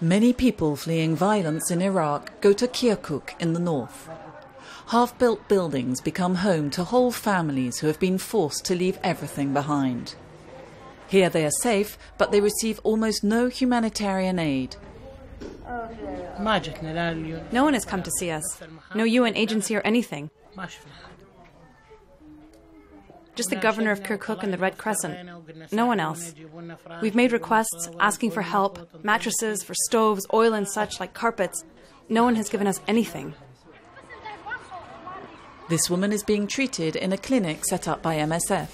Many people fleeing violence in Iraq go to Kirkuk in the north. Half built buildings become home to whole families who have been forced to leave everything behind. Here they are safe, but they receive almost no humanitarian aid. No one has come to see us. No UN agency or anything. Just the governor of Kirkuk and the Red Crescent. No one else. We've made requests asking for help, mattresses, for stoves, oil and such, like carpets. No one has given us anything. This woman is being treated in a clinic set up by MSF.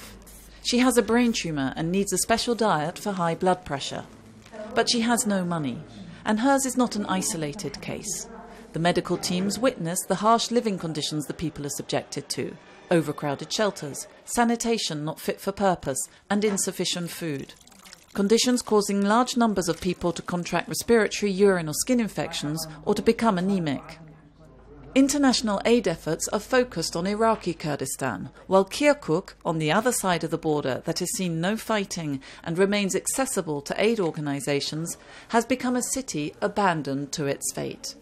She has a brain tumour and needs a special diet for high blood pressure. But she has no money, and hers is not an isolated case. The medical teams witness the harsh living conditions the people are subjected to overcrowded shelters, sanitation not fit for purpose, and insufficient food. Conditions causing large numbers of people to contract respiratory, urine, or skin infections or to become anemic. International aid efforts are focused on Iraqi Kurdistan, while Kirkuk, on the other side of the border that has seen no fighting and remains accessible to aid organisations, has become a city abandoned to its fate.